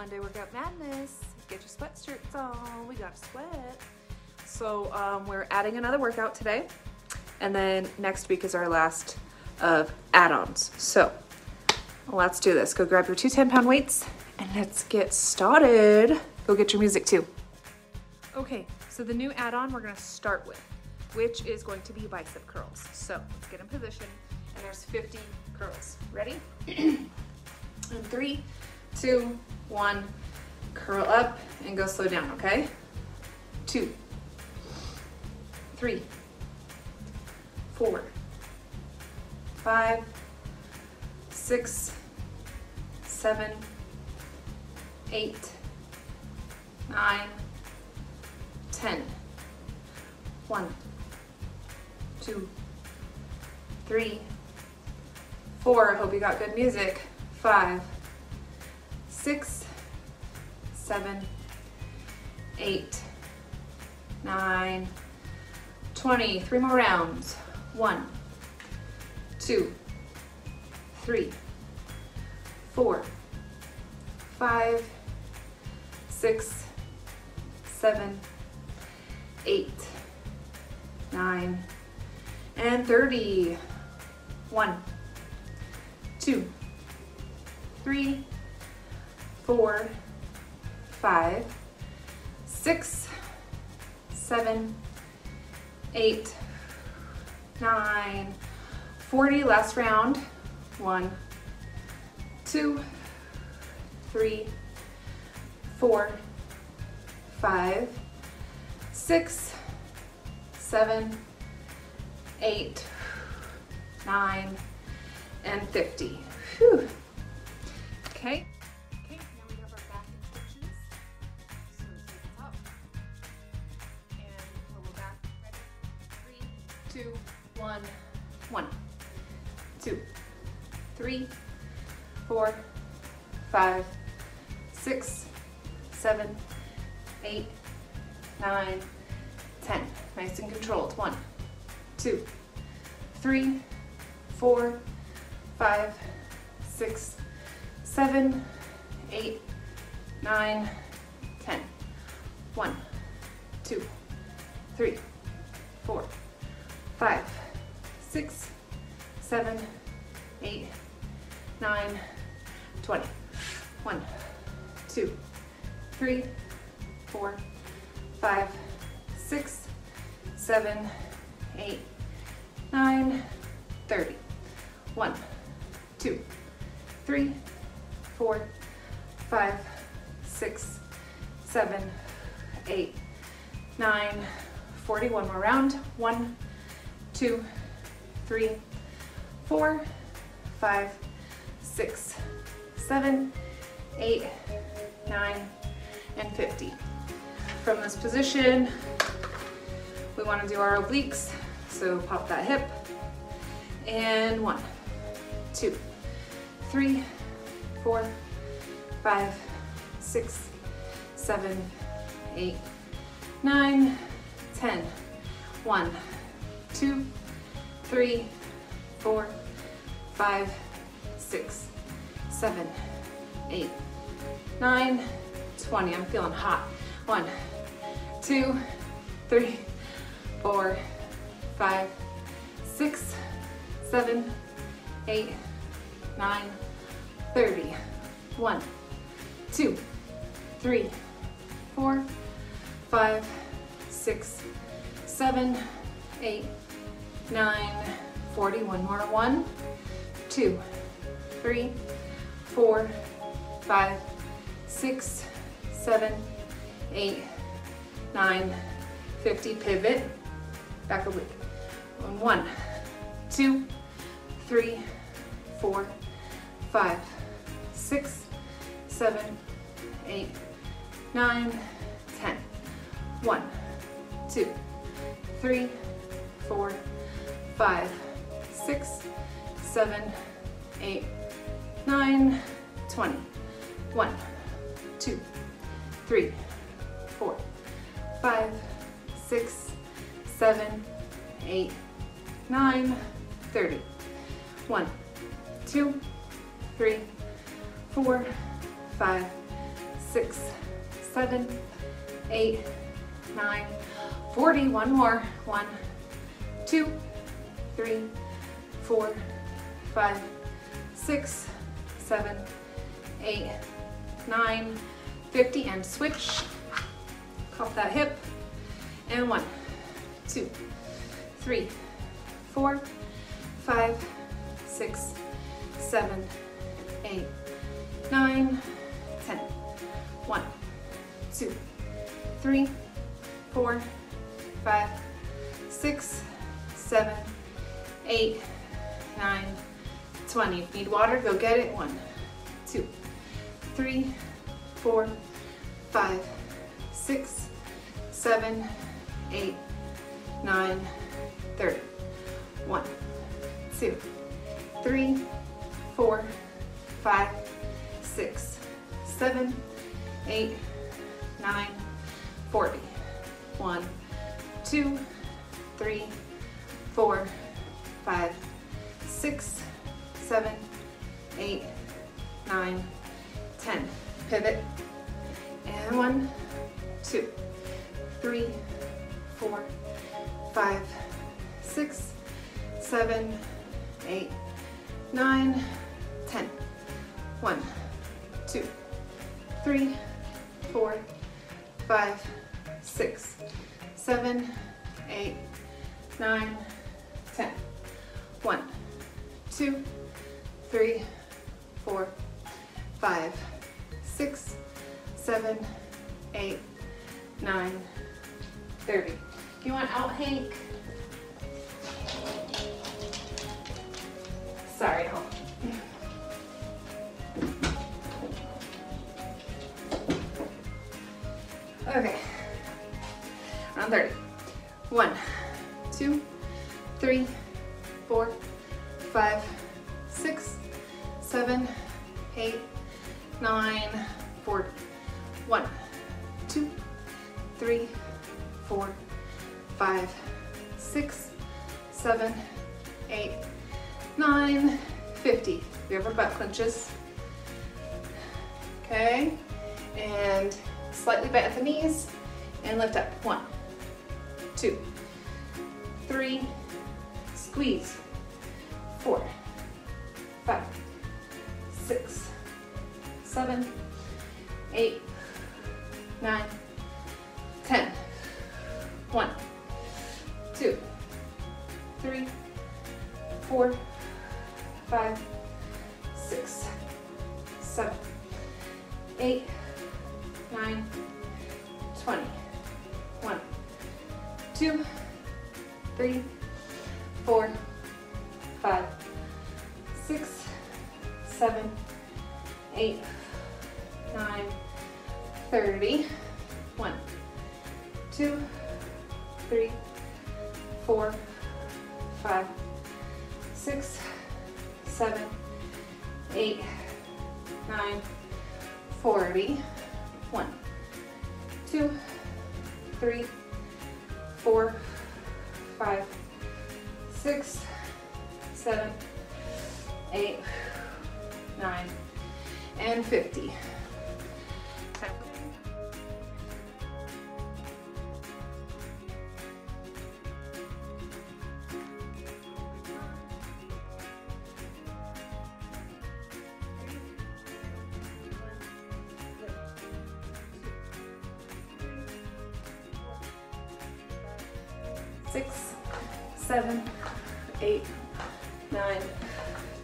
Monday Workout Madness. Get your sweatshirts on. We got to sweat. So um, we're adding another workout today. And then next week is our last of add-ons. So let's do this. Go grab your two 10 pound weights and let's get started. Go get your music too. Okay, so the new add-on we're gonna start with, which is going to be bicep curls. So let's get in position and there's 50 curls. Ready? and three, two, one, curl up and go slow down, okay? Two, three, four, five, six, seven, eight, nine, ten. One, two, three, four. Hope you got good music. Five, six, seven, eight, nine, 20. Three more rounds. One, two, three, four, five, six, seven, eight, nine, and 30. One, two, three, four, five, six, seven, eight, nine, 40. Last round. One, two, three, four, five, six, seven, eight, nine, and 50. Whew. Okay. Three, four, five, six, seven, eight, nine, ten. One, two, three, four, five, six, seven, eight, nine, twenty. One, two, three, four, five, six, seven, eight, nine, thirty. One, two, three, four, five, six, seven, eight, nine, 40. One more round. One, two, three, four, five, six, seven, eight, nine, and 50. From this position, we want to do our obliques. So pop that hip. And one, two, three, four, five, six, seven, eight, nine, ten. One, two, three, four, five, six, seven, eight, nine, 20. I'm feeling hot. One, two, three, four, five, six, seven, eight, nine, 30. One, two, three, four, five, six, seven, eight, nine, 40. One more. One, two, three, four, five, six, seven, eight, nine, 50. Pivot. Back a One, two, three, four, five, six, seven, eight, nine, ten. One, two, three, four, five, six, seven, eight, nine, twenty. One, two, three, four, five, six, seven, eight, nine, thirty. One, two, three, four, five, six, seven, eight, nine, 40. One more. One, two, three, four, five, six, seven, eight, nine, 50, and switch. Cup that hip. And one, two, three, four, five, six, seven, eight, nine, ten. One, two, three, four, five, six, seven, eight, nine, 20. If you need water, go get it. One, two, three, four, five, six, seven, eight, nine, 30. One, two, three, four, five, six, seven, eight, nine, 40. One, two, three, four, five, six, seven, eight, nine, 10. Pivot. And one, two, three, four, five, six, seven, eight, nine, 10. One, two, three, four, five, six, seven, eight, nine, 10. One, two, three, four, five, six, seven, eight, nine, 30. You want out, Hank? Sorry, on. Okay. Round 30. One, two, three, four, five, six, seven, eight, nine, 40. One, two, three, four, five, 50. You ever butt clenches? Okay, and slightly bent at the knees and lift up. One, two, three, squeeze, four, five, six, seven, six, seven, eight, nine, 30. One, two, three, four, five, six, seven, eight, nine, 40. One, two, three, four, five, six, seven, eight, nine, and 50. six, seven, eight, nine,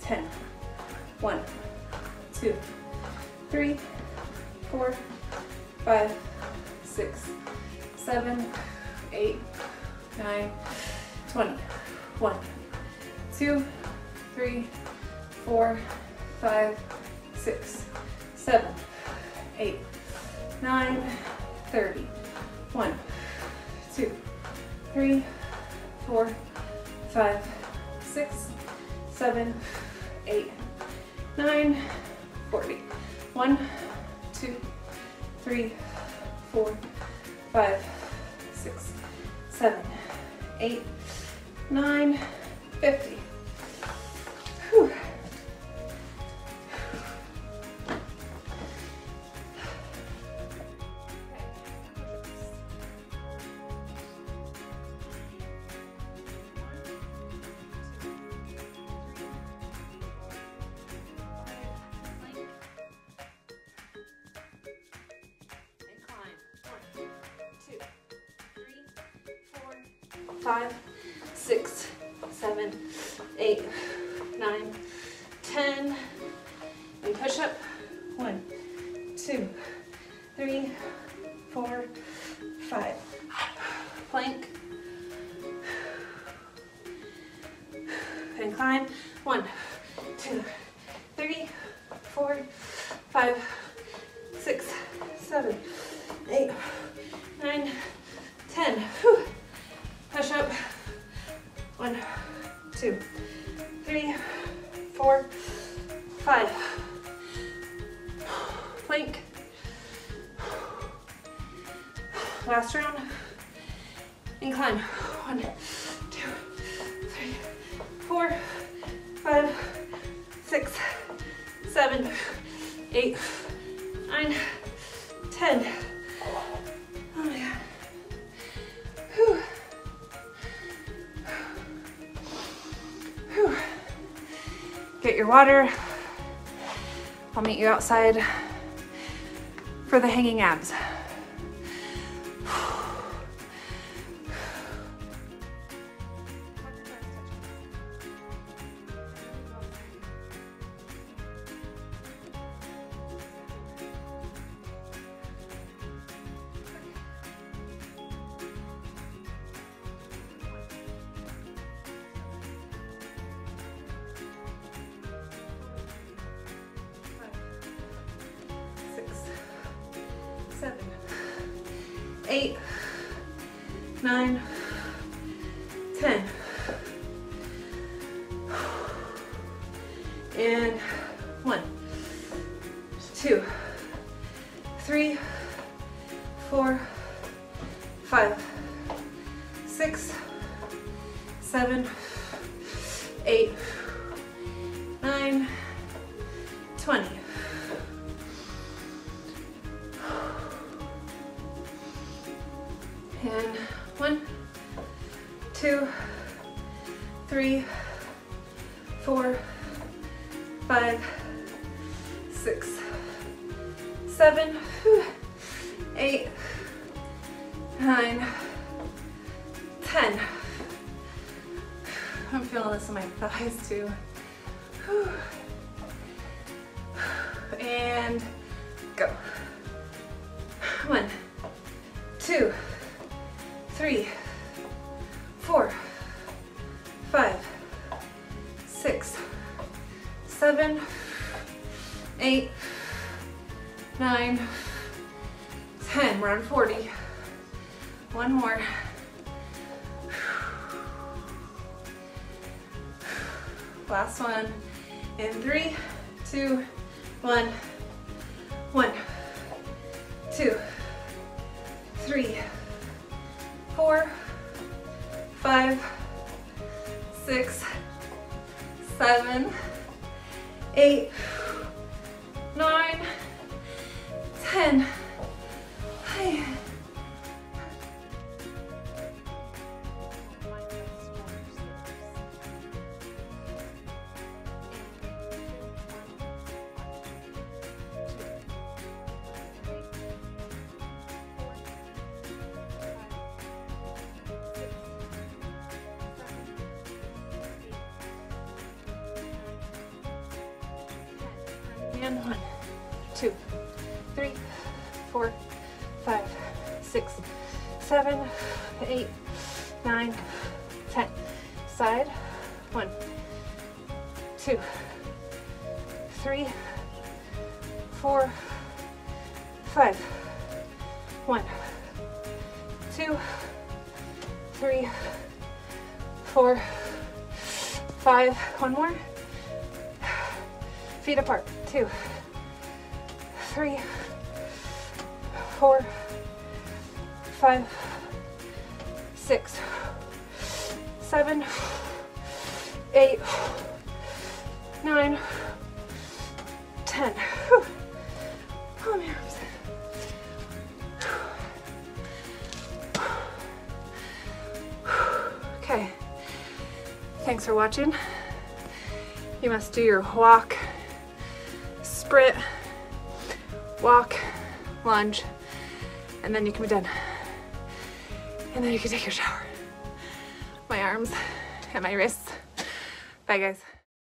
ten. One, two, three, four, five, six, seven, eight, nine, twenty. One, two, three, four, five, six, seven, eight, nine, thirty. One, two, three, four, five, six, seven, eight, nine, 40. One, two, three, four, five, six, seven, eight, nine, 50. Five, six, seven, eight, nine, ten. And push up. One, two, three, four, five. Plank. And climb. One, two, three, four, five, six, seven, eight, nine, ten. Whew. Incline. One, two, three, four, five, six, seven, eight, nine, ten. Oh my god. Whew. Whew. Get your water. I'll meet you outside for the hanging abs. Eight, nine, ten. And one, two, three, four, five, six, seven, And one, two, three, four, five, six, seven, eight, nine, ten. I'm feeling this in my thighs too. And go. One, two, three, four, And one, two, three, four, five, six, seven, eight, nine, ten. Side. One, two, three, four, five. One, two, three, four, five. One more. Feet apart. Two, three, four, five, six, seven, eight, nine, ten. Whew. Oh, arms. Okay. Thanks for watching. You must do your walk, sprint, walk, lunge, and then you can be done. And then you can take your shower. my arms and my wrists. Bye guys.